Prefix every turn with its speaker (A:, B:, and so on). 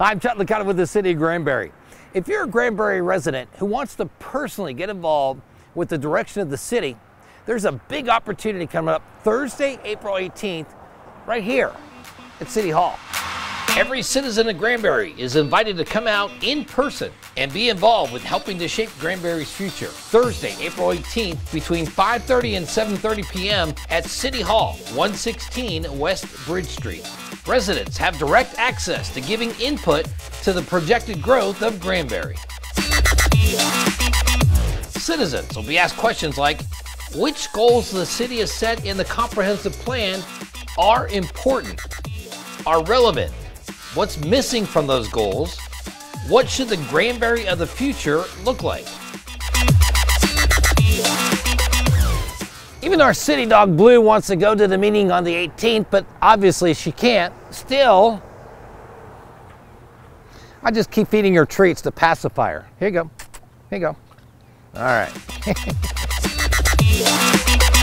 A: I'm Chet Licata with the City of Granbury. If you're a Granbury resident who wants to personally get involved with the direction of the city, there's a big opportunity coming up Thursday, April 18th, right here at City Hall. Every citizen of Granbury is invited to come out in person and be involved with helping to shape Granbury's future. Thursday, April 18th, between 5:30 and 7:30 p.m. at City Hall, 116 West Bridge Street. Residents have direct access to giving input to the projected growth of Granbury. Citizens will be asked questions like which goals the city has set in the comprehensive plan are important, are relevant, What's missing from those goals? What should the Granbury of the future look like? Even our city dog Blue wants to go to the meeting on the 18th, but obviously she can't. Still, I just keep feeding her treats to pacify her. Here you go. Here you go. All right.